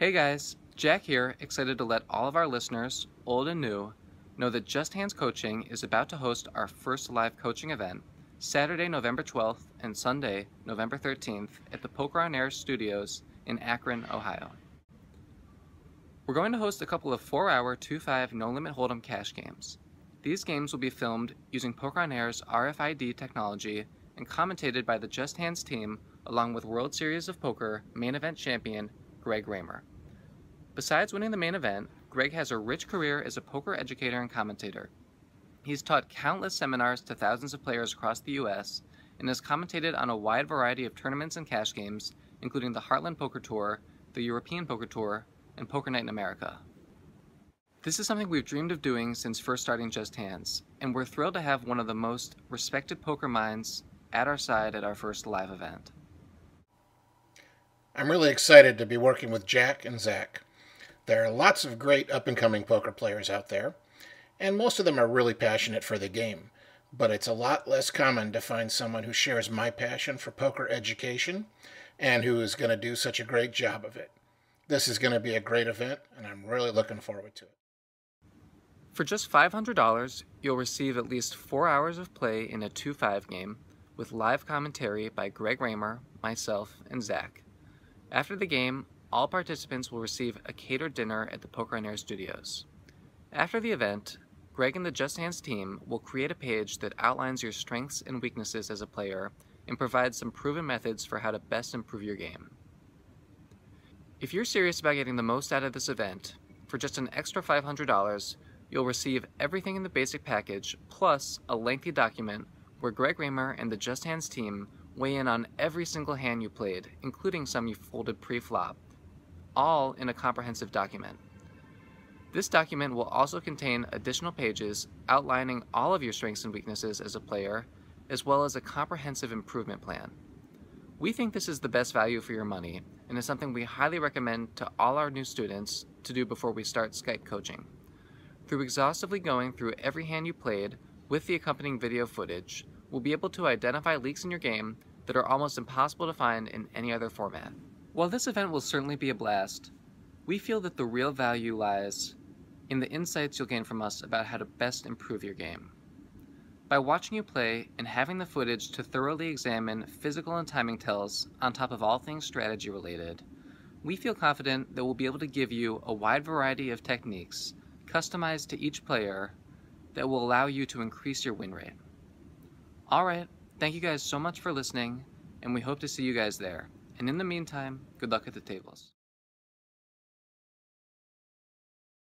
Hey guys, Jack here, excited to let all of our listeners, old and new, know that Just Hands Coaching is about to host our first live coaching event Saturday, November 12th and Sunday, November 13th at the Poker on Air studios in Akron, Ohio. We're going to host a couple of 4-hour 2-5 no-limit hold'em cash games. These games will be filmed using Poker on Air's RFID technology and commentated by the Just Hands team along with World Series of Poker main event champion Greg Raymer. Besides winning the main event, Greg has a rich career as a poker educator and commentator. He's taught countless seminars to thousands of players across the U.S. and has commentated on a wide variety of tournaments and cash games, including the Heartland Poker Tour, the European Poker Tour, and Poker Night in America. This is something we've dreamed of doing since first starting Just Hands, and we're thrilled to have one of the most respected poker minds at our side at our first live event. I'm really excited to be working with Jack and Zach. There are lots of great up and coming poker players out there, and most of them are really passionate for the game. But it's a lot less common to find someone who shares my passion for poker education and who is going to do such a great job of it. This is going to be a great event, and I'm really looking forward to it. For just $500, you'll receive at least four hours of play in a 2 5 game with live commentary by Greg Raymer, myself, and Zach. After the game, all participants will receive a catered dinner at the Poker on Air studios. After the event, Greg and the Just Hands team will create a page that outlines your strengths and weaknesses as a player and provides some proven methods for how to best improve your game. If you're serious about getting the most out of this event, for just an extra $500, you'll receive everything in the basic package plus a lengthy document where Greg Raymer and the Just Hands team weigh in on every single hand you played, including some you folded pre-flop, all in a comprehensive document. This document will also contain additional pages outlining all of your strengths and weaknesses as a player, as well as a comprehensive improvement plan. We think this is the best value for your money and is something we highly recommend to all our new students to do before we start Skype coaching. Through exhaustively going through every hand you played with the accompanying video footage, we'll be able to identify leaks in your game that are almost impossible to find in any other format. While this event will certainly be a blast, we feel that the real value lies in the insights you'll gain from us about how to best improve your game. By watching you play and having the footage to thoroughly examine physical and timing tells on top of all things strategy related, we feel confident that we'll be able to give you a wide variety of techniques customized to each player that will allow you to increase your win rate. Alright, Thank you guys so much for listening, and we hope to see you guys there. And in the meantime, good luck at the tables.